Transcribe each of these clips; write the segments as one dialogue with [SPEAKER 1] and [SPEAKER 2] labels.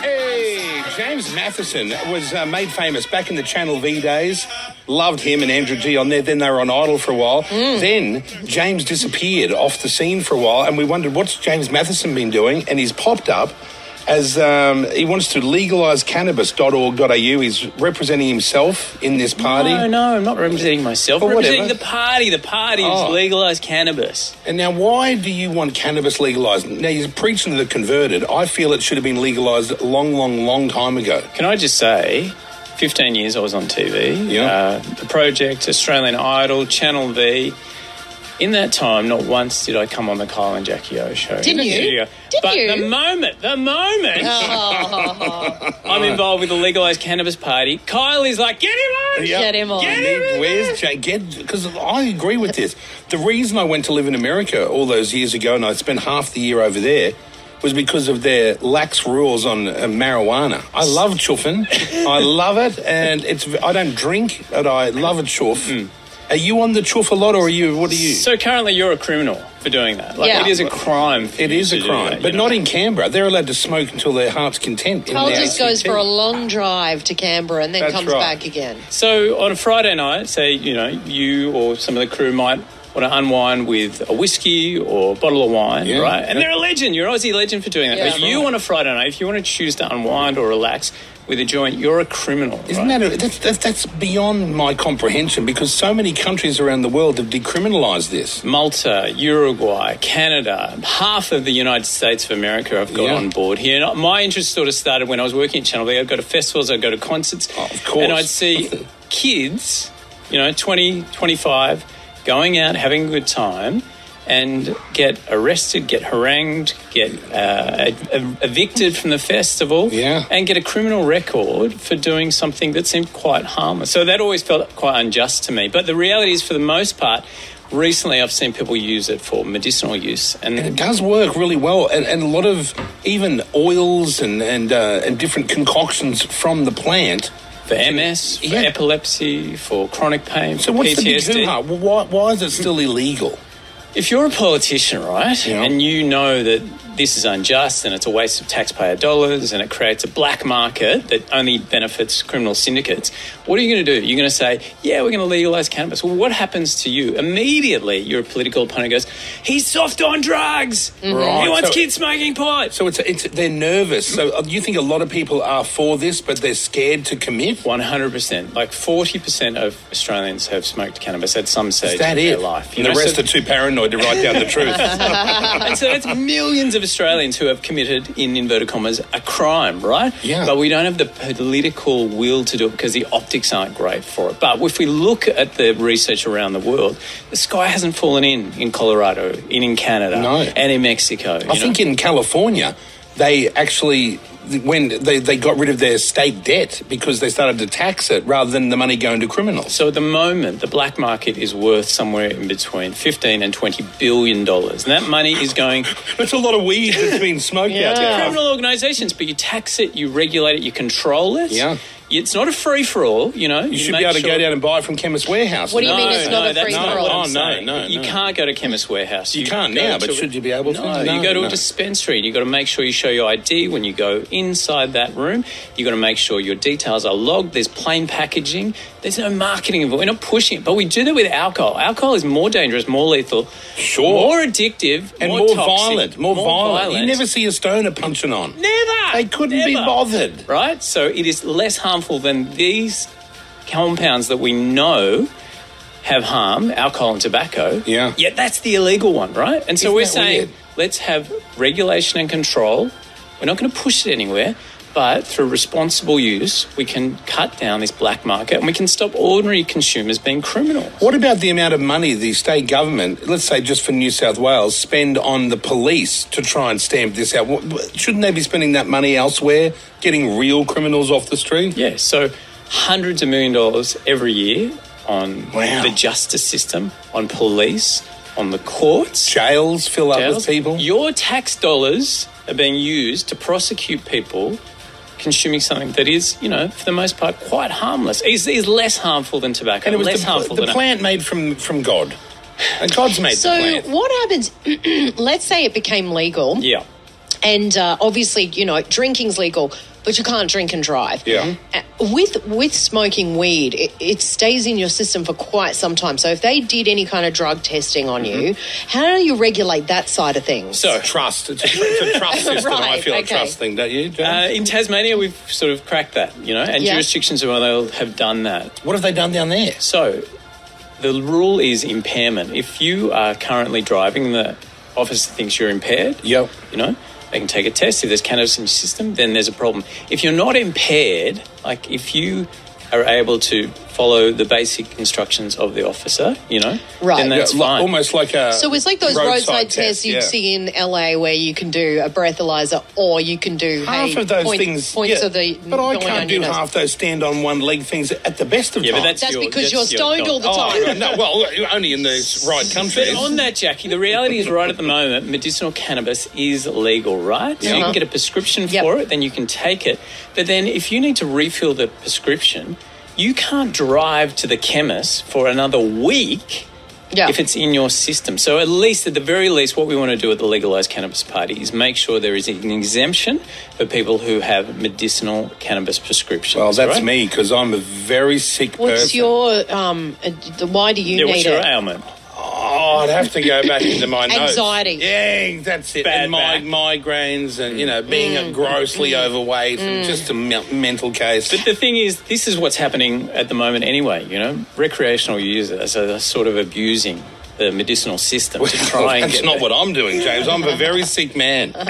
[SPEAKER 1] Hey, James Mathison was uh, made famous back in the Channel V days. Loved him and Andrew G on there. Then they were on Idol for a while. Then James disappeared off the scene for a while, and we wondered what's James Mathison been doing. And he's popped up as um, he wants to legalise cannabis.org.au. He's representing himself in this party.
[SPEAKER 2] No, no, I'm not representing myself. I'm representing
[SPEAKER 1] whatever.
[SPEAKER 2] the party. The party
[SPEAKER 1] Oh.
[SPEAKER 2] legalised cannabis.
[SPEAKER 1] And now, why do you want cannabis legalised? Now, you're preaching to the converted. I feel it should have been legalised a long, long, long time ago.
[SPEAKER 2] Can I just say, 15 years I was on TV.
[SPEAKER 1] Yeah.
[SPEAKER 2] Uh, the Project, Australian Idol, Channel V. In that time, not once did I come on the Kyle and Jackie O show.
[SPEAKER 3] Didn't you?
[SPEAKER 2] Yeah.
[SPEAKER 3] Did
[SPEAKER 2] but
[SPEAKER 3] you?
[SPEAKER 2] the moment, the moment I'm involved with the legalised cannabis party, Kyle is like, get him on!
[SPEAKER 1] Yeah.
[SPEAKER 3] Get him on.
[SPEAKER 2] Get him in
[SPEAKER 1] Where's Jay? Get because I agree with this. The reason I went to live in America all those years ago, and I spent half the year over there, was because of their lax rules on uh, marijuana. I love chuffing. I love it, and it's. I don't drink, but I love a chuff. Are you on the chuff a lot, or are you? What are you?
[SPEAKER 2] So currently, you're a criminal for doing that. Like
[SPEAKER 3] Yeah.
[SPEAKER 2] it is a crime. For
[SPEAKER 1] it
[SPEAKER 2] you
[SPEAKER 1] is
[SPEAKER 2] to
[SPEAKER 1] a crime,
[SPEAKER 2] that,
[SPEAKER 1] but
[SPEAKER 2] know?
[SPEAKER 1] not in Canberra. They're allowed to smoke until their heart's content. in
[SPEAKER 3] Carl
[SPEAKER 1] the
[SPEAKER 3] just goes for a long drive to Canberra and then
[SPEAKER 1] That's
[SPEAKER 3] comes
[SPEAKER 1] right.
[SPEAKER 3] back again.
[SPEAKER 2] So on a Friday night, say you know you or some of the crew might want to unwind with a whiskey or a bottle of wine,
[SPEAKER 1] Yeah.
[SPEAKER 2] right? And they're a legend. You're an Aussie legend for doing that.
[SPEAKER 3] Yeah.
[SPEAKER 2] But you on a Friday night, if you want to choose to unwind or relax with a joint, you're a criminal.
[SPEAKER 1] Isn't
[SPEAKER 2] right?
[SPEAKER 1] that a, that's, that's that's beyond my comprehension? Because so many countries around the world have decriminalised this.
[SPEAKER 2] Malta, Uruguay, Canada, half of the United States of America have got
[SPEAKER 1] Yeah.
[SPEAKER 2] on board here. And my interest sort of started when I was working at Channel V. I'd go to festivals, I'd go to concerts,
[SPEAKER 1] Oh, of course.
[SPEAKER 2] and I'd see kids, you know, 20, 25, going out having a good time and get arrested, get harangued, get uh, evicted from the festival,
[SPEAKER 1] Yeah.
[SPEAKER 2] and get a criminal record for doing something that seemed quite harmless. So that always felt quite unjust to me. But the reality is, for the most part, recently I've seen people use it for medicinal use, and
[SPEAKER 1] It does work really well, and, and a lot of even oils and and uh, and different concoctions from the plant.
[SPEAKER 2] For MS, for
[SPEAKER 1] Yeah.
[SPEAKER 2] epilepsy, for chronic pain,
[SPEAKER 1] So
[SPEAKER 2] for
[SPEAKER 1] what's the big
[SPEAKER 2] PTSD.
[SPEAKER 1] why, why is it still illegal?
[SPEAKER 2] If you're a politician, right,
[SPEAKER 1] Yeah.
[SPEAKER 2] and you know that this is unjust and it's a waste of taxpayer dollars and it creates a black market that only benefits criminal syndicates, what are you going to do? You're going to say, yeah, we're going to legalize cannabis. Well, what happens to you? Immediately, your political opponent goes, he's soft on drugs.
[SPEAKER 1] Right.
[SPEAKER 2] He wants
[SPEAKER 1] So-
[SPEAKER 2] kids smoking pot.
[SPEAKER 1] So it's it's they're nervous. So uh, you think a lot of people are for this, but they're scared to commit?
[SPEAKER 2] 100%. Like 40% of Australians have smoked cannabis at some stage in
[SPEAKER 1] it?
[SPEAKER 2] their life.
[SPEAKER 1] and the rest
[SPEAKER 2] so-
[SPEAKER 1] are too paranoid to write down the truth.
[SPEAKER 2] and so that's millions of Australians who have committed, in inverted commas, a crime, right?
[SPEAKER 1] Yeah.
[SPEAKER 2] But we don't have the political will to do it because the optics aren't great for it. But if we look at the research around the world, the sky hasn't fallen in in Colorado, in, in Canada,
[SPEAKER 1] No.
[SPEAKER 2] and in Mexico.
[SPEAKER 1] I think in California, they actually when they, they got rid of their state debt because they started to tax it rather than the money going to criminals.
[SPEAKER 2] So at the moment, the black market is worth somewhere in between 15 and 20 billion dollars. And that money is going
[SPEAKER 1] That's a lot of weed that's been smoked out there.
[SPEAKER 2] criminal organisations, but you tax it, you regulate it, you control it.
[SPEAKER 1] Yeah.
[SPEAKER 2] It's not a free for all, you know.
[SPEAKER 1] You should be able to go down and buy from Chemist Warehouse.
[SPEAKER 3] What do you mean it's not a free for all?
[SPEAKER 2] I'm
[SPEAKER 1] Oh, no,
[SPEAKER 2] saying.
[SPEAKER 1] no,
[SPEAKER 2] You
[SPEAKER 1] no.
[SPEAKER 2] can't go to Chemist Warehouse.
[SPEAKER 1] You can't now, but
[SPEAKER 2] to-
[SPEAKER 1] should you be able to?
[SPEAKER 2] No,
[SPEAKER 1] No,
[SPEAKER 2] you go to
[SPEAKER 1] no.
[SPEAKER 2] a dispensary and you've got to make sure you show your ID when you go inside that room. You've got to make sure your details are logged. There's plain packaging. There's no marketing involved. We're not pushing it, but we do that with alcohol. Alcohol is more dangerous, more lethal,
[SPEAKER 1] Sure.
[SPEAKER 2] more addictive,
[SPEAKER 1] and
[SPEAKER 2] more,
[SPEAKER 1] more,
[SPEAKER 2] toxic,
[SPEAKER 1] violent, more, violent. You never see a stoner punching on.
[SPEAKER 2] Never.
[SPEAKER 1] They couldn't be bothered.
[SPEAKER 2] Right? So it is less harmful than these compounds that we know have harm, alcohol and tobacco.
[SPEAKER 1] Yeah.
[SPEAKER 2] Yet that's the illegal one, right? And so
[SPEAKER 1] Isn't
[SPEAKER 2] we're saying
[SPEAKER 1] weird?
[SPEAKER 2] let's have regulation and control. We're not going to push it anywhere. But through responsible use, we can cut down this black market and we can stop ordinary consumers being criminals.
[SPEAKER 1] What about the amount of money the state government, let's say just for New South Wales, spend on the police to try and stamp this out? Shouldn't they be spending that money elsewhere, getting real criminals off the street?
[SPEAKER 2] Yeah, so hundreds of million dollars every year on
[SPEAKER 1] Wow.
[SPEAKER 2] the justice system, on police, on the courts.
[SPEAKER 1] Jails fill up with people.
[SPEAKER 2] Your tax dollars are being used to prosecute people consuming something that is, you know, for the most part, quite harmless. Is is less harmful than tobacco.
[SPEAKER 1] and it was
[SPEAKER 2] less
[SPEAKER 1] the,
[SPEAKER 2] harmful
[SPEAKER 1] the
[SPEAKER 2] than
[SPEAKER 1] plant made from, from God. And God's made
[SPEAKER 3] So
[SPEAKER 1] the plant.
[SPEAKER 3] what happens? let's say it became legal.
[SPEAKER 2] Yeah.
[SPEAKER 3] and uh, obviously, you know, drinking's legal, but you can't drink and drive.
[SPEAKER 1] Yeah.
[SPEAKER 3] Uh, With with smoking weed, it, it stays in your system for quite some time. So if they did any kind of drug testing on you, how do you regulate that side of things?
[SPEAKER 2] So,
[SPEAKER 1] Trust. It's a, it's a trust system. I
[SPEAKER 3] Right,
[SPEAKER 1] feel a trust thing, don't you,
[SPEAKER 2] uh, in Tasmania, we've sort of cracked that, you know, and
[SPEAKER 3] Yeah.
[SPEAKER 2] jurisdictions around the world have done that.
[SPEAKER 1] what have they done down there?
[SPEAKER 2] So, the rule is impairment. If you are currently driving, the officer thinks you're impaired.
[SPEAKER 1] Yep.
[SPEAKER 2] You know, they can take a test. If there's cannabis in your system, then there's a problem. If you're not impaired, like if you are able to follow the basic instructions of the officer, you know,
[SPEAKER 3] Right.
[SPEAKER 2] then that's
[SPEAKER 1] Yeah,
[SPEAKER 2] fine.
[SPEAKER 1] almost like a.
[SPEAKER 3] So it's like those roadside, tests you'd
[SPEAKER 1] yeah.
[SPEAKER 3] see in LA where you can do a breathalyzer or you can do
[SPEAKER 1] Half
[SPEAKER 3] hey,
[SPEAKER 1] of those
[SPEAKER 3] point-
[SPEAKER 1] things.
[SPEAKER 3] points
[SPEAKER 1] yeah,
[SPEAKER 3] of the
[SPEAKER 1] but I can't do
[SPEAKER 3] your nose.
[SPEAKER 1] half those stand on one leg things at the best of
[SPEAKER 2] Yeah, but
[SPEAKER 1] times.
[SPEAKER 2] that's
[SPEAKER 3] That's
[SPEAKER 2] your-
[SPEAKER 3] because
[SPEAKER 2] that's
[SPEAKER 3] you're
[SPEAKER 2] your
[SPEAKER 3] stoned all the
[SPEAKER 1] Oh,
[SPEAKER 3] time.
[SPEAKER 1] no, well, only in the right countries.
[SPEAKER 2] But on that, Jackie, the reality is right at the moment, medicinal cannabis is legal, right? So you
[SPEAKER 3] Uh-huh.
[SPEAKER 2] can get a prescription
[SPEAKER 3] Yep.
[SPEAKER 2] for it, then you can take it. But then if you need to refill the prescription, you can't drive to the chemist for another week
[SPEAKER 3] Yeah.
[SPEAKER 2] if it's in your system. So at least, at the very least, what we want to do at the legalized cannabis party is make sure there is an exemption for people who have medicinal cannabis prescriptions.
[SPEAKER 1] Well, that's
[SPEAKER 2] right?
[SPEAKER 1] me because I'm a very sick
[SPEAKER 3] What's
[SPEAKER 1] person.
[SPEAKER 3] your um? uh, Why do you
[SPEAKER 2] Yeah,
[SPEAKER 3] need
[SPEAKER 2] what's your
[SPEAKER 3] it?
[SPEAKER 2] ailment?
[SPEAKER 1] Oh, I'd have to go back into my notes.
[SPEAKER 3] Anxiety.
[SPEAKER 1] Yeah, that's it.
[SPEAKER 2] Bad
[SPEAKER 1] and my,
[SPEAKER 2] back.
[SPEAKER 1] migraines and, you know, mm. being
[SPEAKER 3] Mm.
[SPEAKER 1] grossly mm. overweight and mm. just a me- mental case.
[SPEAKER 2] But the thing is, this is what's happening at the moment anyway. You know, recreational users are sort of abusing the medicinal system to try and
[SPEAKER 1] That's
[SPEAKER 2] get
[SPEAKER 1] not
[SPEAKER 2] the-
[SPEAKER 1] what I'm doing, James. I'm a very sick man.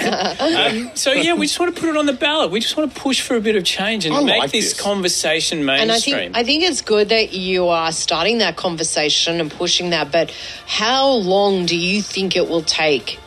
[SPEAKER 2] Um, so yeah, we just want to put it on the ballot. We just want to push for a bit of change and
[SPEAKER 1] I
[SPEAKER 2] make
[SPEAKER 1] like
[SPEAKER 2] this,
[SPEAKER 1] this.
[SPEAKER 2] conversation
[SPEAKER 3] And I think I think it's good that you are starting that conversation and pushing that. But how long do you think it will take t-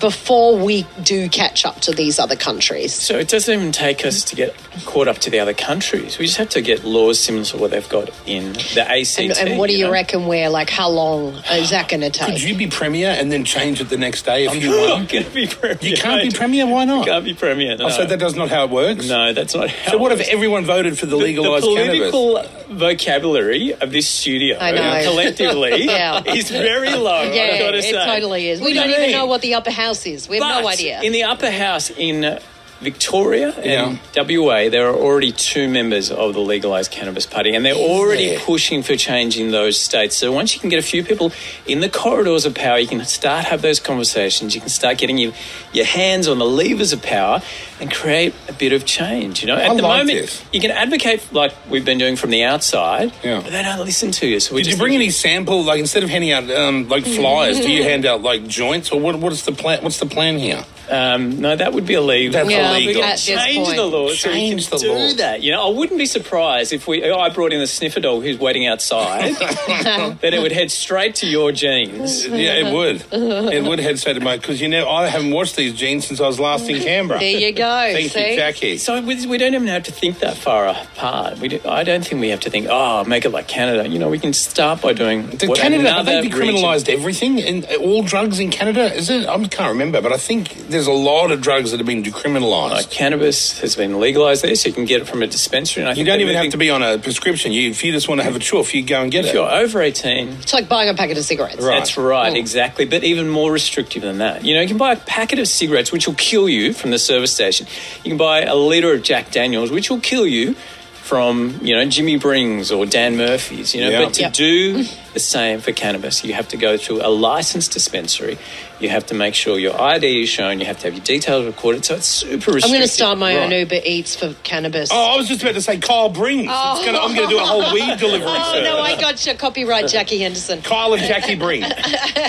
[SPEAKER 3] before we do catch up to these other countries?
[SPEAKER 2] so it doesn't even take us to get caught up to the other countries. We just have to get laws similar to what they've got in the ACT.
[SPEAKER 3] And, and what do you
[SPEAKER 2] know?
[SPEAKER 3] reckon? Where like how long is that going to take?
[SPEAKER 1] Could you be premier and then change it the next day if you
[SPEAKER 2] I'm
[SPEAKER 1] want?
[SPEAKER 2] not going to be premier.
[SPEAKER 1] You can't be premier. Why not?
[SPEAKER 2] Can't be premier. No.
[SPEAKER 1] Oh, so that does not how it works.
[SPEAKER 2] no, that's not how.
[SPEAKER 1] So what
[SPEAKER 2] it
[SPEAKER 1] if everyone voted for the
[SPEAKER 2] The-
[SPEAKER 1] legalized
[SPEAKER 2] the
[SPEAKER 1] cannabis?
[SPEAKER 2] political vocabulary of this studio
[SPEAKER 3] I know.
[SPEAKER 2] collectively
[SPEAKER 3] Yeah.
[SPEAKER 2] is very low.
[SPEAKER 3] yeah,
[SPEAKER 2] I've got to
[SPEAKER 3] it
[SPEAKER 2] say.
[SPEAKER 3] totally is.
[SPEAKER 2] What
[SPEAKER 3] We
[SPEAKER 2] do you
[SPEAKER 3] don't even know what the upper house is. We have no idea.
[SPEAKER 2] In the upper house in Victoria and
[SPEAKER 1] Yeah.
[SPEAKER 2] WA, there are already two members of the legalised cannabis party, and they're already
[SPEAKER 1] there?
[SPEAKER 2] pushing for change in those states. So once you can get a few people in the corridors of power, you can start have those conversations. You can start getting your, your hands on the levers of power and create a bit of change. You know, at
[SPEAKER 1] I
[SPEAKER 2] the
[SPEAKER 1] like
[SPEAKER 2] moment,
[SPEAKER 1] this.
[SPEAKER 2] you can advocate like we've been doing from the outside,
[SPEAKER 1] Yeah.
[SPEAKER 2] but they don't listen to you. So we
[SPEAKER 1] Did you
[SPEAKER 2] just
[SPEAKER 1] bring any sample? Like instead of handing out um, like flyers, do you hand out like joints, or what? What is the plan? What's the plan here?
[SPEAKER 2] Um, no, that would be illegal.
[SPEAKER 1] That's
[SPEAKER 3] Yeah,
[SPEAKER 1] illegal.
[SPEAKER 2] We can
[SPEAKER 3] at this
[SPEAKER 2] change
[SPEAKER 3] point.
[SPEAKER 2] the law so we can
[SPEAKER 1] the
[SPEAKER 2] do
[SPEAKER 1] law.
[SPEAKER 2] that. You know, I wouldn't be surprised if we. Oh, I brought in the sniffer dog who's waiting outside. that it would head straight to your jeans.
[SPEAKER 1] Yeah, it would. It would head straight to my because you know I haven't watched these jeans since I was last in Canberra.
[SPEAKER 3] there you go.
[SPEAKER 1] Thank
[SPEAKER 3] see?
[SPEAKER 1] you, Jackie.
[SPEAKER 2] So we, we don't even have to think that far apart. We do, I don't think we have to think, oh, make it like Canada. You know, we can start by doing.
[SPEAKER 1] Did
[SPEAKER 2] what
[SPEAKER 1] Canada have they
[SPEAKER 2] another region-
[SPEAKER 1] decriminalised everything and all drugs in Canada? Is it? I can't remember, but I think there's a lot of drugs that have been decriminalised.
[SPEAKER 2] Uh, cannabis has been legalised there, so you can get it from a dispensary. And I
[SPEAKER 1] you
[SPEAKER 2] think
[SPEAKER 1] don't
[SPEAKER 2] they're
[SPEAKER 1] even have to be on a prescription. You, if you just want to have a chuff, you go and get
[SPEAKER 2] If
[SPEAKER 1] it.
[SPEAKER 2] If you're over 18,
[SPEAKER 3] It's like buying a packet of cigarettes.
[SPEAKER 1] Right.
[SPEAKER 2] That's right, exactly. But even more restrictive than that. You know, you can buy a packet of cigarettes, which will kill you from the service station. You can buy a litre of Jack Daniels, which will kill you from, you know, Jimmy Brings or Dan Murphy's, you know.
[SPEAKER 1] Yeah.
[SPEAKER 2] But to
[SPEAKER 3] Yep.
[SPEAKER 2] do the same for cannabis, you have to go through a licensed dispensary. You have to make sure your ID is shown. You have to have your details recorded. So it's super restrictive.
[SPEAKER 3] I'm going to start my own Uber Eats for cannabis.
[SPEAKER 1] Oh, I was just about to say Kyle Brings. It's oh. gonna, I'm going to do a whole weed delivery
[SPEAKER 3] Oh,
[SPEAKER 1] service.
[SPEAKER 3] no, I got you. Copyright Jackie Henderson.
[SPEAKER 1] Kyle and Jackie Bring.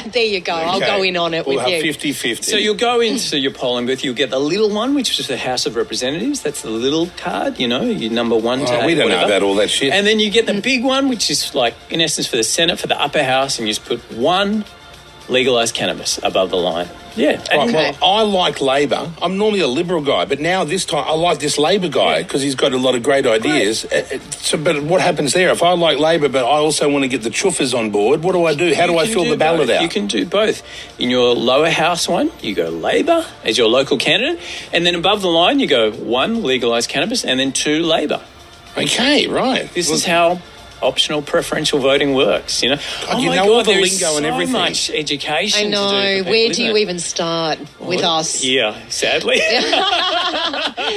[SPEAKER 3] There you go. I'll go in on it
[SPEAKER 1] we'll
[SPEAKER 3] with
[SPEAKER 1] have
[SPEAKER 3] you.
[SPEAKER 1] 50-50.
[SPEAKER 2] So you'll go into your polling booth. You'll get the little one, which is the House of Representatives. That's the little card, you know, your number one.
[SPEAKER 1] Oh,
[SPEAKER 2] tag,
[SPEAKER 1] we don't know about all that shit.
[SPEAKER 2] And then you get the big one, which is like, in essence, for the Senate, for the upper house, and you just put one legalised cannabis above the line. Yeah.
[SPEAKER 1] Right, well, I like Labor. I'm normally a Liberal guy, but now this time I like this Labor guy because he's got a lot of great ideas. Uh, uh, So, but what happens there? If I like Labor, but I also want to get the chuffers on board, what do I do? How do I fill
[SPEAKER 2] do
[SPEAKER 1] the ballot
[SPEAKER 2] both.
[SPEAKER 1] out?
[SPEAKER 2] You can do both. In your lower house one, you go Labor as your local candidate, and then above the line, you go one legalised cannabis, and then two Labor.
[SPEAKER 1] Okay, right.
[SPEAKER 2] This
[SPEAKER 1] Well,
[SPEAKER 2] is how optional preferential voting works. You know, oh
[SPEAKER 1] you
[SPEAKER 2] my
[SPEAKER 1] know
[SPEAKER 2] God,
[SPEAKER 1] all the
[SPEAKER 2] there is
[SPEAKER 1] lingo and
[SPEAKER 2] so
[SPEAKER 1] everything.
[SPEAKER 2] much education.
[SPEAKER 3] I
[SPEAKER 2] to do
[SPEAKER 3] know.
[SPEAKER 2] people,
[SPEAKER 3] Where do you
[SPEAKER 2] it?
[SPEAKER 3] even start with
[SPEAKER 2] Well,
[SPEAKER 3] us?
[SPEAKER 2] Yeah, sadly.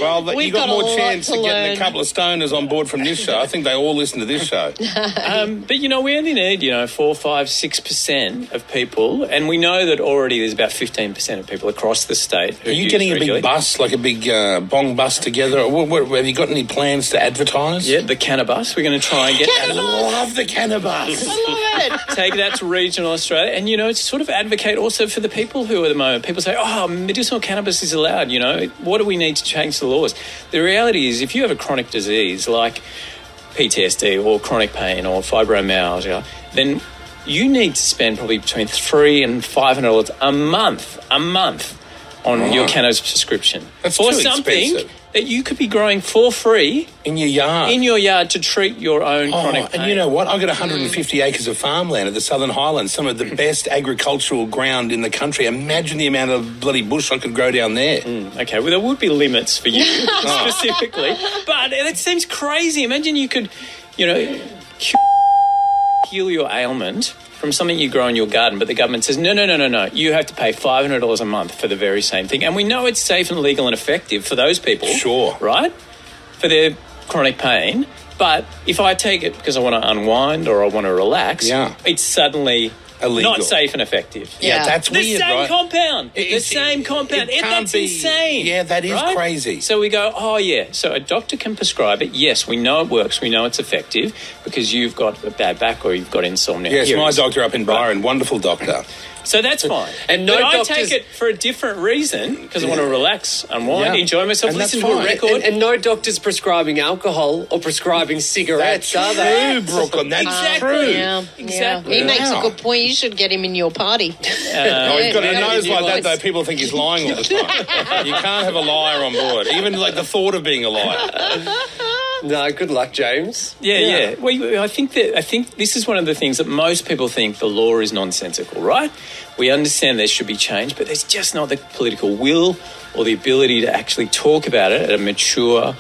[SPEAKER 1] Well, you
[SPEAKER 3] We've
[SPEAKER 1] got,
[SPEAKER 3] got
[SPEAKER 1] more chance
[SPEAKER 3] to
[SPEAKER 1] of getting a couple of stoners on board from this show. I think they all listen to this show.
[SPEAKER 2] Um, but you know, we only need you know four, five, six percent of people, and we know that already there's about fifteen percent of people across the state. Who
[SPEAKER 1] Are you
[SPEAKER 2] use
[SPEAKER 1] getting a big bus, like a big uh, bong bus together? Or What, what, have you got any plans to advertise?
[SPEAKER 2] Yeah, the cannabis. We're going to try and get
[SPEAKER 1] I love the cannabis.
[SPEAKER 3] I love it.
[SPEAKER 2] take that to regional Australia, and you know, sort of advocate also for the people who at the moment people say, "Oh, medicinal cannabis is allowed." You know, what do we need to change the laws? The reality is, if you have a chronic disease like PTSD or chronic pain or fibromyalgia, then you need to spend probably between three and five hundred dollars a month, a month, on your cannabis prescription
[SPEAKER 1] That's
[SPEAKER 2] for
[SPEAKER 1] too
[SPEAKER 2] something
[SPEAKER 1] expensive.
[SPEAKER 2] That you could be growing for free
[SPEAKER 1] In your yard.
[SPEAKER 2] in your yard to treat your own
[SPEAKER 1] Oh,
[SPEAKER 2] chronic pain.
[SPEAKER 1] and you know what? I've got mm. 150 acres of farmland at the Southern Highlands, some of the best agricultural ground in the country. Imagine the amount of bloody bush I could grow down there.
[SPEAKER 2] Mm, okay, well, there would be limits for you oh. specifically, but it seems crazy. Imagine you could, you know, cure- heal your ailment from something you grow in your garden, but the government says, no, no, no, no, no, you have to pay $500 a month for the very same thing. And we know it's safe and legal and effective for those people.
[SPEAKER 1] Sure.
[SPEAKER 2] Right? For their chronic pain. But if I take it because I want to unwind or I want to relax,
[SPEAKER 1] Yeah.
[SPEAKER 2] it's suddenly
[SPEAKER 1] Illegal.
[SPEAKER 2] not safe and effective.
[SPEAKER 3] Yeah.
[SPEAKER 1] that's
[SPEAKER 2] The
[SPEAKER 1] weird,
[SPEAKER 2] same
[SPEAKER 1] right?
[SPEAKER 2] compound.
[SPEAKER 1] It-
[SPEAKER 2] the
[SPEAKER 1] it-
[SPEAKER 2] same
[SPEAKER 1] it-
[SPEAKER 2] compound.
[SPEAKER 1] it
[SPEAKER 2] It-
[SPEAKER 1] can't
[SPEAKER 2] that's
[SPEAKER 1] be-
[SPEAKER 2] insane.
[SPEAKER 1] Yeah, that is
[SPEAKER 2] right?
[SPEAKER 1] crazy.
[SPEAKER 2] So we go, oh yeah. So a doctor can prescribe it. Yes, we know it works. We know it's effective because you've got a bad back or you've got insomnia.
[SPEAKER 1] Yes,
[SPEAKER 2] Here
[SPEAKER 1] my doctor up in Byron, wonderful doctor.
[SPEAKER 2] So that's fine.
[SPEAKER 4] And no
[SPEAKER 2] but I
[SPEAKER 4] doctors-
[SPEAKER 2] take it for a different reason because I want to relax, unwind,
[SPEAKER 1] Yeah.
[SPEAKER 2] enjoy myself,
[SPEAKER 1] And that's
[SPEAKER 2] listen to a
[SPEAKER 1] fine.
[SPEAKER 2] record.
[SPEAKER 4] And, and no doctor's prescribing alcohol or prescribing cigarettes,
[SPEAKER 1] That's
[SPEAKER 4] are they?
[SPEAKER 1] true, Brooklyn. That's
[SPEAKER 2] Exactly.
[SPEAKER 1] true.
[SPEAKER 3] Yeah,
[SPEAKER 2] Exactly.
[SPEAKER 3] yeah. He makes a good point. You should get him in your party.
[SPEAKER 1] Oh, he's got a nose like that, though. People think he's lying all the time. you can't have a liar on board, even like the thought of being a liar.
[SPEAKER 4] No, good luck, James.
[SPEAKER 2] Yeah,
[SPEAKER 1] Yeah.
[SPEAKER 2] yeah. Well, I think that I think this is one of the things that most people think the law is nonsensical, right? We understand there should be change, but there's just not the political will or the ability to actually talk about it at a mature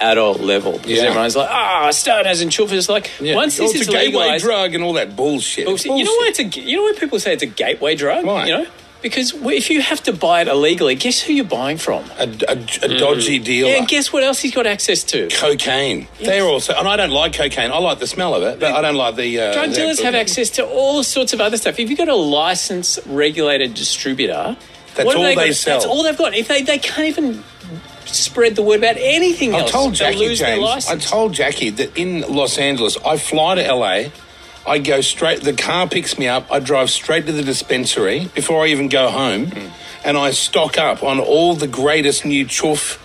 [SPEAKER 2] adult level. Because
[SPEAKER 1] Yeah.
[SPEAKER 2] everyone's like, ah, stoners and children. It's like
[SPEAKER 1] Yeah.
[SPEAKER 2] once
[SPEAKER 1] Oh,
[SPEAKER 2] this
[SPEAKER 1] it's
[SPEAKER 2] is
[SPEAKER 1] a gateway drug and all that bullshit.
[SPEAKER 2] Bullshit. You know why it's a you know why people say it's a gateway drug?
[SPEAKER 1] Why?
[SPEAKER 2] You know. Because if you have to buy it illegally, guess who you're buying from?
[SPEAKER 1] a, a, a dodgy dealer.
[SPEAKER 2] Yeah, and guess what else he's got access to?
[SPEAKER 1] cocaine. They're also, and I don't like cocaine. I like the smell of it, but I don't like the. Uh,
[SPEAKER 2] Drug dealers have access to all sorts of other stuff. If you've got a licensed, regulated distributor,
[SPEAKER 1] That's
[SPEAKER 2] what
[SPEAKER 1] all they
[SPEAKER 2] got?
[SPEAKER 1] sell.
[SPEAKER 2] That's all they've got. If they, they can't even spread the word about anything
[SPEAKER 1] I
[SPEAKER 2] else,
[SPEAKER 1] told
[SPEAKER 2] they'll
[SPEAKER 1] Jackie
[SPEAKER 2] lose their
[SPEAKER 1] James. I told Jackie that in Los Angeles, I fly to LA. I go straight. The car picks me up. I drive straight to the dispensary before I even go home,
[SPEAKER 2] Hmm.
[SPEAKER 1] and I stock up on all the greatest new chuff.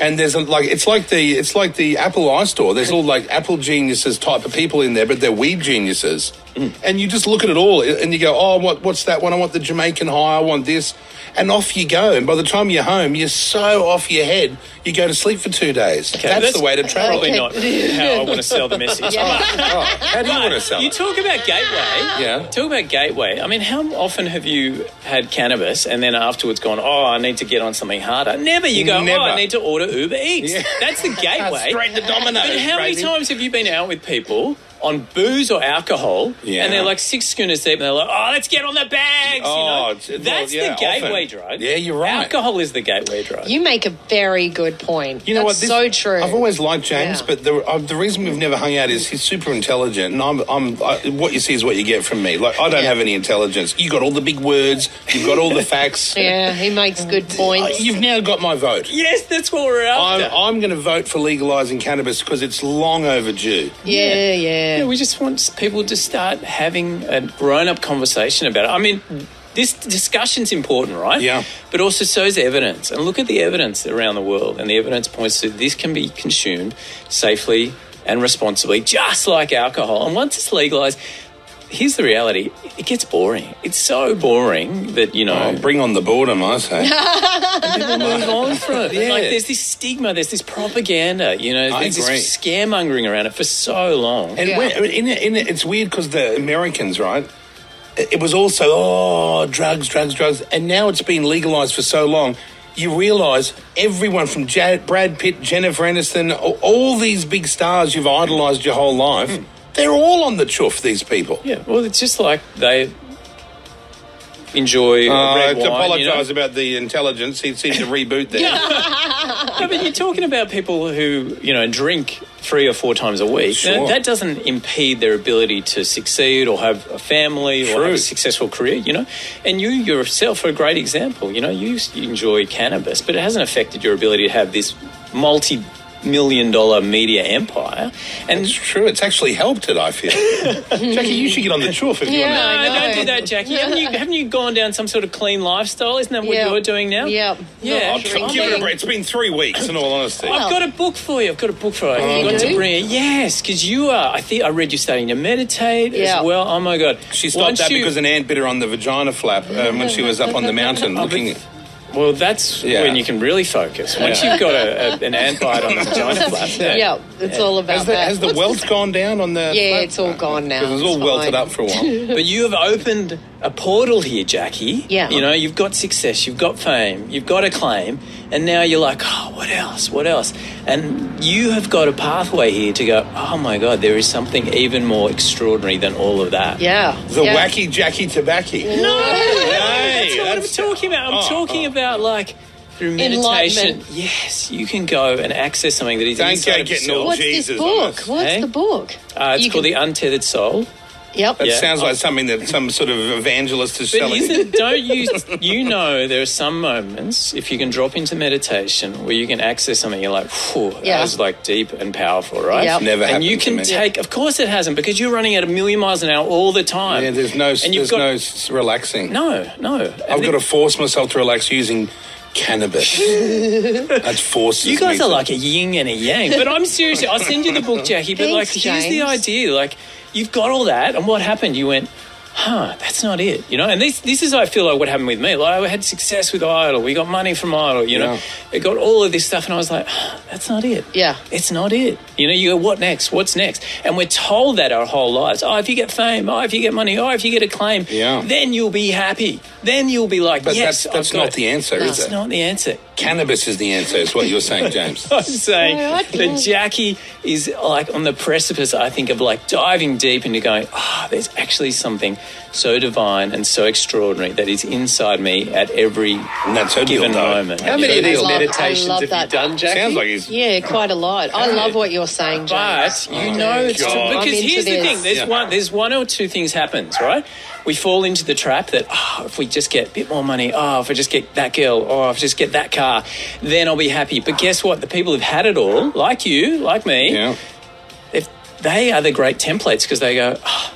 [SPEAKER 1] And there's a, like it's like the it's like the Apple iStore. There's all like Apple geniuses type of people in there, but they're weed geniuses.
[SPEAKER 2] Hmm.
[SPEAKER 1] And you just look at it all, and you go, "Oh, what what's that one? I want the Jamaican high. I want this." And off you go. And by the time you're home, you're so off your head, you go to sleep for two days.
[SPEAKER 2] Okay,
[SPEAKER 1] that's, the way to travel.
[SPEAKER 2] Probably not how I want to sell the message.
[SPEAKER 3] Yeah.
[SPEAKER 1] Oh, how do you want to sell
[SPEAKER 2] You
[SPEAKER 1] it?
[SPEAKER 2] talk about gateway.
[SPEAKER 1] Yeah.
[SPEAKER 2] Talk about gateway. I mean, how often have you had cannabis and then afterwards gone, oh, I need to get on something harder? Never. You go,
[SPEAKER 1] Never.
[SPEAKER 2] oh, I need to order Uber Eats.
[SPEAKER 1] Yeah.
[SPEAKER 2] That's the gateway.
[SPEAKER 1] Straight to Domino's,
[SPEAKER 2] But how many times have you been out with people on booze or alcohol,
[SPEAKER 1] Yeah.
[SPEAKER 2] and they're like six schooners deep, and they're like, "Oh, let's get on the bags."
[SPEAKER 1] Oh,
[SPEAKER 2] you know?
[SPEAKER 1] it's- well,
[SPEAKER 2] that's
[SPEAKER 1] yeah,
[SPEAKER 2] the gateway
[SPEAKER 1] often.
[SPEAKER 2] drug.
[SPEAKER 1] Yeah, you're right.
[SPEAKER 2] Alcohol is the gateway drug.
[SPEAKER 3] You make a very good point.
[SPEAKER 1] You know
[SPEAKER 3] That's
[SPEAKER 1] what?
[SPEAKER 3] so true.
[SPEAKER 1] I've always liked James,
[SPEAKER 3] Yeah.
[SPEAKER 1] but the, uh, the reason we've never hung out is he's super intelligent, and I'm, I'm I, what you see is what you get from me. Like I don't
[SPEAKER 3] Yeah.
[SPEAKER 1] have any intelligence. You got all the big words. You've got all the facts.
[SPEAKER 3] yeah, he makes good
[SPEAKER 1] Uh,
[SPEAKER 3] points.
[SPEAKER 1] You've now got my vote.
[SPEAKER 2] yes, that's what we're
[SPEAKER 1] I'm,
[SPEAKER 2] after.
[SPEAKER 1] I'm going to vote for legalising cannabis because it's long overdue.
[SPEAKER 3] yeah, yeah.
[SPEAKER 2] Yeah, we just want people to start having a grown up conversation about it. I mean, this discussion's important, right?
[SPEAKER 1] Yeah.
[SPEAKER 2] But also so is evidence. And look at the evidence around the world. And the evidence points to this can be consumed safely and responsibly, just like alcohol. And once it's legalized, here's the reality it gets boring. It's so boring that, you know,
[SPEAKER 1] Oh, bring on the boredom, I say.
[SPEAKER 2] people move on from it.
[SPEAKER 1] Yeah.
[SPEAKER 2] Like there's this stigma, there's this propaganda, you know,
[SPEAKER 1] I
[SPEAKER 2] there's
[SPEAKER 1] agree.
[SPEAKER 2] this scaremongering around it for so long.
[SPEAKER 1] And
[SPEAKER 3] Yeah.
[SPEAKER 1] when, in it, in it, it's weird because the Americans, right? It it was also oh drugs, drugs, drugs, and now it's been legalized for so long. You realise everyone from Brad Pitt, Jennifer Aniston, all, all these big stars you've idolised your whole life. Hmm. They're all on the chuff, these people.
[SPEAKER 2] Yeah, well, it's just like they enjoy
[SPEAKER 1] Uh,
[SPEAKER 2] red
[SPEAKER 1] to
[SPEAKER 2] wine.
[SPEAKER 1] apologise
[SPEAKER 2] You know?
[SPEAKER 1] about the intelligence, he seemed to reboot there.
[SPEAKER 2] No, but you're talking about people who you know drink three or four times a week.
[SPEAKER 1] Sure.
[SPEAKER 2] Now, that doesn't impede their ability to succeed or have a family or have a successful career. You know, and you yourself are a great example. You know, you, you enjoy cannabis, but it hasn't affected your ability to have this multi. Million dollar media empire, and
[SPEAKER 1] It's true. It's actually helped it, I feel. Jackie, you should get on the chuff if you
[SPEAKER 3] Yeah.
[SPEAKER 1] want
[SPEAKER 2] No,
[SPEAKER 3] I know.
[SPEAKER 2] don't do that, Jackie. haven't, you, haven't you gone down some sort of clean lifestyle? Isn't that what
[SPEAKER 3] Yeah.
[SPEAKER 2] you're doing now?
[SPEAKER 3] Yep.
[SPEAKER 2] Yeah.
[SPEAKER 1] I'll
[SPEAKER 3] Drinking.
[SPEAKER 1] give it a break. It's been three weeks, in all honesty.
[SPEAKER 2] I've got a book for you. I've got a book for you. You've
[SPEAKER 3] You
[SPEAKER 2] got to bring it. Yes, because you are. I think I read you're starting to meditate
[SPEAKER 3] Yeah.
[SPEAKER 2] as well. Oh my god.
[SPEAKER 1] She stopped
[SPEAKER 2] Once
[SPEAKER 1] that
[SPEAKER 2] you-
[SPEAKER 1] because an ant bit her on the vagina flap um, when she was up on the mountain looking.
[SPEAKER 2] Well, that's
[SPEAKER 1] Yeah.
[SPEAKER 2] when you can really focus. Once
[SPEAKER 1] Yeah.
[SPEAKER 2] you've got a, a, an ant bite on the vagina flap.
[SPEAKER 3] Yeah, it's all about
[SPEAKER 1] Has the,
[SPEAKER 3] that.
[SPEAKER 1] has the wealth gone down on the?
[SPEAKER 3] Yeah,
[SPEAKER 1] flap?
[SPEAKER 3] it's all gone now.
[SPEAKER 1] It was all
[SPEAKER 3] It's
[SPEAKER 1] welted
[SPEAKER 3] fine.
[SPEAKER 1] up for a while.
[SPEAKER 2] But you have opened a portal here, Jackie.
[SPEAKER 3] Yeah.
[SPEAKER 2] You know, you've got success, you've got fame, you've got acclaim, and now you're like, oh, what else? What else? And you have got a pathway here to go, oh my God, there is something even more extraordinary than all of that.
[SPEAKER 3] Yeah.
[SPEAKER 1] The
[SPEAKER 3] yeah.
[SPEAKER 1] wacky Jackie Tobacco.
[SPEAKER 2] No,
[SPEAKER 1] Hey,
[SPEAKER 2] that's not what I'm
[SPEAKER 1] that's-
[SPEAKER 2] talking about. I'm
[SPEAKER 1] oh,
[SPEAKER 2] talking
[SPEAKER 1] oh.
[SPEAKER 2] about like through meditation. Yes, you can go and access something that is
[SPEAKER 1] Don't
[SPEAKER 2] inside
[SPEAKER 1] go
[SPEAKER 2] of
[SPEAKER 1] getting
[SPEAKER 2] yourself.
[SPEAKER 1] all
[SPEAKER 3] What's
[SPEAKER 1] Jesus
[SPEAKER 3] this book? What's
[SPEAKER 2] Hey?
[SPEAKER 3] the book?
[SPEAKER 2] Uh, it's
[SPEAKER 3] You
[SPEAKER 2] called
[SPEAKER 3] can-
[SPEAKER 2] The Untethered Soul.
[SPEAKER 3] Yep.
[SPEAKER 1] That
[SPEAKER 2] Yeah.
[SPEAKER 1] sounds like oh. something that some sort of evangelist is
[SPEAKER 2] But
[SPEAKER 1] selling.
[SPEAKER 2] isn't, don't you, you know there are some moments, if you can drop into meditation, where you can access something, you're like, whew,
[SPEAKER 3] Yeah.
[SPEAKER 2] that was like deep and powerful, right?
[SPEAKER 3] Yep.
[SPEAKER 1] Never
[SPEAKER 2] And
[SPEAKER 1] happened
[SPEAKER 2] you
[SPEAKER 1] to
[SPEAKER 2] can
[SPEAKER 1] me.
[SPEAKER 2] take, of course it hasn't, because you're running at a million miles an hour all the time.
[SPEAKER 1] yeah, there's no,
[SPEAKER 2] and you've got,
[SPEAKER 1] no relaxing.
[SPEAKER 2] no, no.
[SPEAKER 1] I've got to force myself to relax using cannabis. that forces
[SPEAKER 2] You guys
[SPEAKER 1] me
[SPEAKER 2] are
[SPEAKER 1] to-
[SPEAKER 2] like a yin and a yang. But I'm serious. I'll send you the book, Jackie. But like,
[SPEAKER 3] Thanks,
[SPEAKER 2] here's the
[SPEAKER 3] James.
[SPEAKER 2] idea. Like, you've got all that, and what happened? You went, huh, that's not it. You know, and this this is I feel like what happened with me. Like I had success with Idol. We got money from Idol, you know.
[SPEAKER 1] Yeah.
[SPEAKER 2] We got all of this stuff and I was like, "Huh, that's not it.
[SPEAKER 3] Yeah.
[SPEAKER 2] It's not it. You know, you go, what next? What's next? And we're told that our whole lives. Oh, if you get fame, oh, if you get money, oh, if you get acclaim,
[SPEAKER 1] Yeah.
[SPEAKER 2] then you'll be happy. Then you'll be like,
[SPEAKER 1] But
[SPEAKER 2] yes,
[SPEAKER 1] that's, that's
[SPEAKER 2] I've got
[SPEAKER 1] not
[SPEAKER 2] it."
[SPEAKER 1] the answer,
[SPEAKER 2] No,
[SPEAKER 1] is
[SPEAKER 2] it's
[SPEAKER 1] it?
[SPEAKER 2] not the answer.
[SPEAKER 1] Cannabis is the answer, is what you're saying, James.
[SPEAKER 2] I'm saying
[SPEAKER 3] No,
[SPEAKER 2] that Jackie is like on the precipice, I think, of like diving deep into going, ah, there's actually something so divine and so extraordinary that is inside me at every
[SPEAKER 1] And that's
[SPEAKER 2] given moment.
[SPEAKER 4] How many of these
[SPEAKER 3] love-
[SPEAKER 4] meditations
[SPEAKER 3] love
[SPEAKER 4] have
[SPEAKER 3] that.
[SPEAKER 4] you done, Jackie?
[SPEAKER 1] Sounds like he's.
[SPEAKER 3] Yeah, quite a lot. I love what you're saying, James.
[SPEAKER 2] But you oh, know it's true because
[SPEAKER 3] I'm into
[SPEAKER 2] here's the thing: there's
[SPEAKER 1] Yeah.
[SPEAKER 2] one, there's one or two things happens, right? We fall into the trap that oh, if we just get a bit more money, oh, if I just get that girl, oh, if I just get that car, then I'll be happy. But guess what? The people who've had it all, like you, like me,
[SPEAKER 1] Yeah.
[SPEAKER 2] if they are the great templates because they go, oh,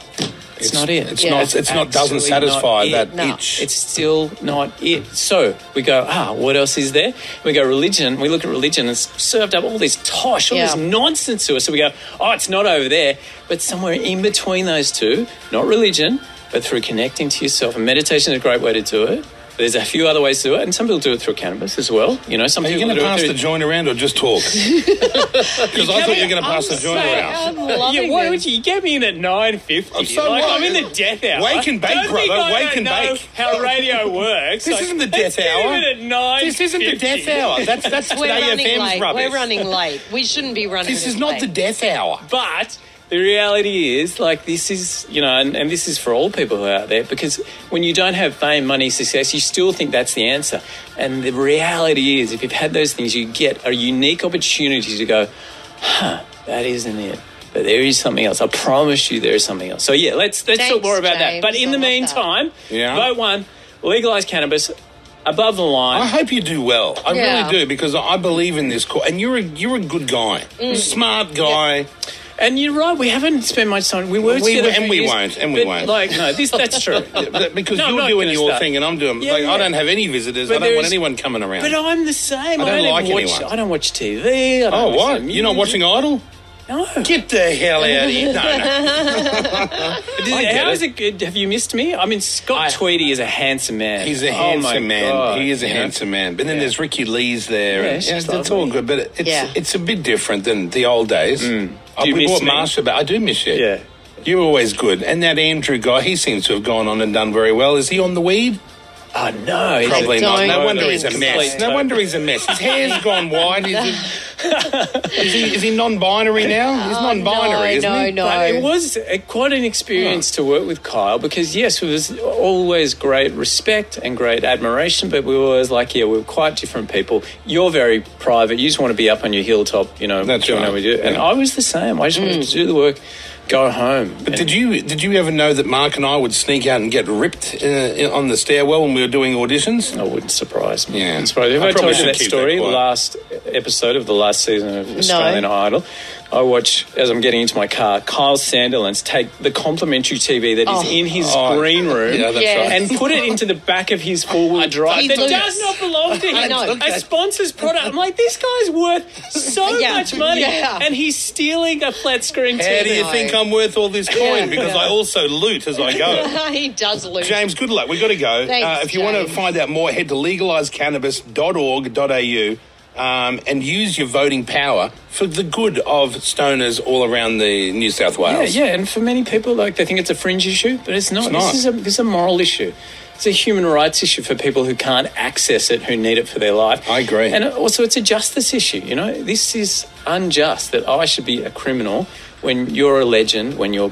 [SPEAKER 2] it's, not it.
[SPEAKER 1] It's
[SPEAKER 3] Yeah.
[SPEAKER 1] not. It's not. Doesn't satisfy
[SPEAKER 2] not
[SPEAKER 1] that
[SPEAKER 3] No.
[SPEAKER 1] itch.
[SPEAKER 2] It's still not it. So we go, ah, what else is there? We go religion. We look at religion and it's served up all this tosh, all this nonsense to us. So we go, oh, it's not over there, but somewhere in between those two, not religion, but through connecting to yourself. And meditation is a great way to do it. There's a few other ways to do it, and some people do it through cannabis as well. You know, some
[SPEAKER 1] Are you
[SPEAKER 2] people
[SPEAKER 1] going to
[SPEAKER 2] do
[SPEAKER 1] pass
[SPEAKER 2] through-
[SPEAKER 1] the joint around or just talk? Because I thought you were going to pass the joint
[SPEAKER 2] saying-
[SPEAKER 1] around.
[SPEAKER 3] I'm
[SPEAKER 2] yeah, why
[SPEAKER 3] this.
[SPEAKER 2] would you get me in at nine fifty?
[SPEAKER 1] I'm so
[SPEAKER 2] like,
[SPEAKER 1] what?
[SPEAKER 2] I'm in the death hour.
[SPEAKER 1] Wake and bake,
[SPEAKER 2] don't
[SPEAKER 1] brother.
[SPEAKER 2] I
[SPEAKER 1] Wake
[SPEAKER 2] don't
[SPEAKER 1] and
[SPEAKER 2] know
[SPEAKER 1] bake.
[SPEAKER 2] How radio works.
[SPEAKER 1] This
[SPEAKER 2] Like,
[SPEAKER 1] isn't the death hour.
[SPEAKER 2] him at nine.
[SPEAKER 1] This isn't the death hour. That's that's
[SPEAKER 3] We're
[SPEAKER 1] today
[SPEAKER 3] running
[SPEAKER 1] FM's
[SPEAKER 3] late.
[SPEAKER 1] rubbish.
[SPEAKER 3] We're running late. We shouldn't be running.
[SPEAKER 1] This is not
[SPEAKER 3] late.
[SPEAKER 1] the death hour.
[SPEAKER 2] But the reality is, like, this is, you know, and, and this is for all people who are out there, because when you don't have fame, money, success, you still think that's the answer. And the reality is, if you've had those things, you get a unique opportunity to go, huh, that isn't it. But there is something else. I promise you, there is something else. So yeah, let's let's talk more about that. But in
[SPEAKER 3] I
[SPEAKER 2] the meantime,
[SPEAKER 1] Yeah.
[SPEAKER 2] vote one, legalize cannabis, above the line.
[SPEAKER 1] I hope you do well. I
[SPEAKER 3] Yeah.
[SPEAKER 1] really do because I believe in this. Co- and you're a you're a good guy,
[SPEAKER 3] Mm.
[SPEAKER 1] smart guy.
[SPEAKER 2] And you're right, we haven't spent much time. We were
[SPEAKER 1] We-
[SPEAKER 2] together
[SPEAKER 1] and we
[SPEAKER 2] years,
[SPEAKER 1] won't, and we won't.
[SPEAKER 2] Like, no, this that's true.
[SPEAKER 1] But because
[SPEAKER 2] No,
[SPEAKER 1] you're doing your
[SPEAKER 2] start.
[SPEAKER 1] thing and I'm doing.
[SPEAKER 2] Yeah,
[SPEAKER 1] like,
[SPEAKER 2] yeah.
[SPEAKER 1] I don't have any visitors.
[SPEAKER 2] But
[SPEAKER 1] I don't want anyone coming around.
[SPEAKER 2] But I'm the same.
[SPEAKER 1] I don't
[SPEAKER 2] even
[SPEAKER 1] like
[SPEAKER 2] watch,
[SPEAKER 1] anyone.
[SPEAKER 2] I don't watch TV. I don't
[SPEAKER 1] oh, what? You're not watching Idol?
[SPEAKER 2] No.
[SPEAKER 1] Get the hell out of here! No, no.
[SPEAKER 2] Did- how
[SPEAKER 1] it.
[SPEAKER 2] is it good? Have you missed me? I mean, Scott
[SPEAKER 1] I-
[SPEAKER 2] Tweedie is a handsome man.
[SPEAKER 1] He's a
[SPEAKER 2] Oh,
[SPEAKER 1] handsome man.
[SPEAKER 2] God,
[SPEAKER 1] he is a
[SPEAKER 2] you know?
[SPEAKER 1] handsome man. But then
[SPEAKER 2] Yeah.
[SPEAKER 1] there's Ricky Lee's there.
[SPEAKER 2] Yeah,
[SPEAKER 1] and,
[SPEAKER 2] she's
[SPEAKER 1] it's all good, but it's
[SPEAKER 3] Yeah.
[SPEAKER 1] it's a bit different than the old days. Oh,
[SPEAKER 2] Mm. Do you
[SPEAKER 1] we
[SPEAKER 2] miss
[SPEAKER 1] brought
[SPEAKER 2] me?
[SPEAKER 1] Marcia back. I do miss you.
[SPEAKER 2] Yeah.
[SPEAKER 1] You were always good. And that Andrew guy, he seems to have gone on and done very well. Is he on the weed?
[SPEAKER 2] Oh no,
[SPEAKER 1] Probably not. No wonder he's a mess. No wonder he's a mess. His hair's gone white. He's is, he, is he non-binary now? He's non-binary, isn't
[SPEAKER 3] no,
[SPEAKER 1] he?
[SPEAKER 3] no.
[SPEAKER 2] But it was uh, quite an experience to work with Kyle because, yes, it was always great respect and great admiration, but we were always like, yeah, we're quite different people. You're very private. You just want to be up on your hilltop, you know,
[SPEAKER 1] That's
[SPEAKER 2] doing
[SPEAKER 1] right.
[SPEAKER 2] what we do. And
[SPEAKER 1] Yeah.
[SPEAKER 2] I was the same. I just wanted to do the work, go home.
[SPEAKER 1] But did you did you ever know that Mark and I would sneak out and get ripped uh, on the stairwell when we were doing auditions?
[SPEAKER 2] I wouldn't surprise me.
[SPEAKER 1] Yeah.
[SPEAKER 2] Wouldn't surprise me. Have
[SPEAKER 1] I
[SPEAKER 2] I, told you that story?
[SPEAKER 1] that
[SPEAKER 2] last episode of the last season of Australian Idol. I watch as I'm getting into my car. Kyle Sandilands take the complimentary TV that is
[SPEAKER 3] Oh.
[SPEAKER 2] in his
[SPEAKER 1] Oh,
[SPEAKER 2] green room
[SPEAKER 1] yeah, that's
[SPEAKER 3] Yes.
[SPEAKER 1] right.
[SPEAKER 2] and put it into the back of his four wheel drive
[SPEAKER 3] He
[SPEAKER 2] that
[SPEAKER 3] looks-
[SPEAKER 2] does not belong to him.
[SPEAKER 3] I know.
[SPEAKER 2] A sponsor's product. I'm like, this guy's worth so
[SPEAKER 3] Yeah.
[SPEAKER 2] much money,
[SPEAKER 3] Yeah.
[SPEAKER 2] and he's stealing a flat screen
[SPEAKER 1] How
[SPEAKER 2] TV.
[SPEAKER 1] do you think I'm worth all this coin?
[SPEAKER 3] Yeah.
[SPEAKER 1] Because I also loot as I go.
[SPEAKER 3] he does lose.
[SPEAKER 1] James, good luck. We've got to go.
[SPEAKER 3] Thanks,
[SPEAKER 1] uh, if you want to find out more, head to legalisecannabis.org.au um, and use your voting power for the good of stoners all around the New South
[SPEAKER 2] Yeah,
[SPEAKER 1] Wales.
[SPEAKER 2] yeah, and for many people, like they think it's a fringe issue, but it's not.
[SPEAKER 1] It's not.
[SPEAKER 2] This is a this is a moral issue. It's a human rights issue for people who can't access it, who need it for their life.
[SPEAKER 1] I agree.
[SPEAKER 2] And also, it's a justice issue. You know, this is unjust that I should be a criminal when you're a legend, when you're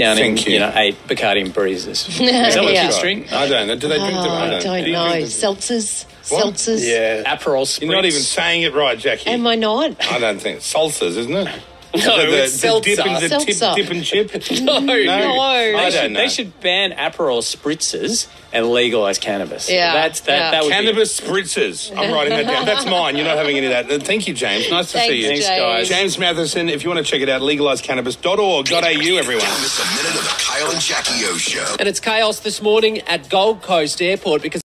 [SPEAKER 2] downing,
[SPEAKER 1] Thank you.
[SPEAKER 2] know, eight Bacardi and breezes. Is that what
[SPEAKER 3] Yeah.
[SPEAKER 2] kids drink?
[SPEAKER 1] I don't know. Do they drink them?
[SPEAKER 3] Oh,
[SPEAKER 1] I
[SPEAKER 3] I
[SPEAKER 1] don't,
[SPEAKER 3] don't
[SPEAKER 1] Do
[SPEAKER 3] know. Seltzers?
[SPEAKER 1] What?
[SPEAKER 3] Seltzers?
[SPEAKER 4] Yeah.
[SPEAKER 2] Aperol spritz.
[SPEAKER 1] You're not even saying it right, Jackie.
[SPEAKER 3] Am I not?
[SPEAKER 1] I don't think salsas, isn't it?
[SPEAKER 4] No,
[SPEAKER 1] the, the,
[SPEAKER 4] it's
[SPEAKER 1] the dip and the tip, dip and chip.
[SPEAKER 4] No,
[SPEAKER 1] no,
[SPEAKER 3] No.
[SPEAKER 1] I
[SPEAKER 2] They
[SPEAKER 1] don't
[SPEAKER 2] should,
[SPEAKER 1] know.
[SPEAKER 2] they should ban Aperol spritzers and legalize cannabis.
[SPEAKER 3] Yeah,
[SPEAKER 2] that's that.
[SPEAKER 3] yeah.
[SPEAKER 2] That would be-
[SPEAKER 1] Cannabis spritzers. I'm writing that down. That's mine. You're not having any of that. Thank you, James. Nice to
[SPEAKER 3] Thanks,
[SPEAKER 1] see you.
[SPEAKER 2] Thanks, guys.
[SPEAKER 1] James Mathison, if you want to check it out, legalisecannabis.org.au, everyone.
[SPEAKER 5] Don't miss a minute of the Kyle and Jackie O show.
[SPEAKER 4] And it's chaos this morning at Gold Coast Airport because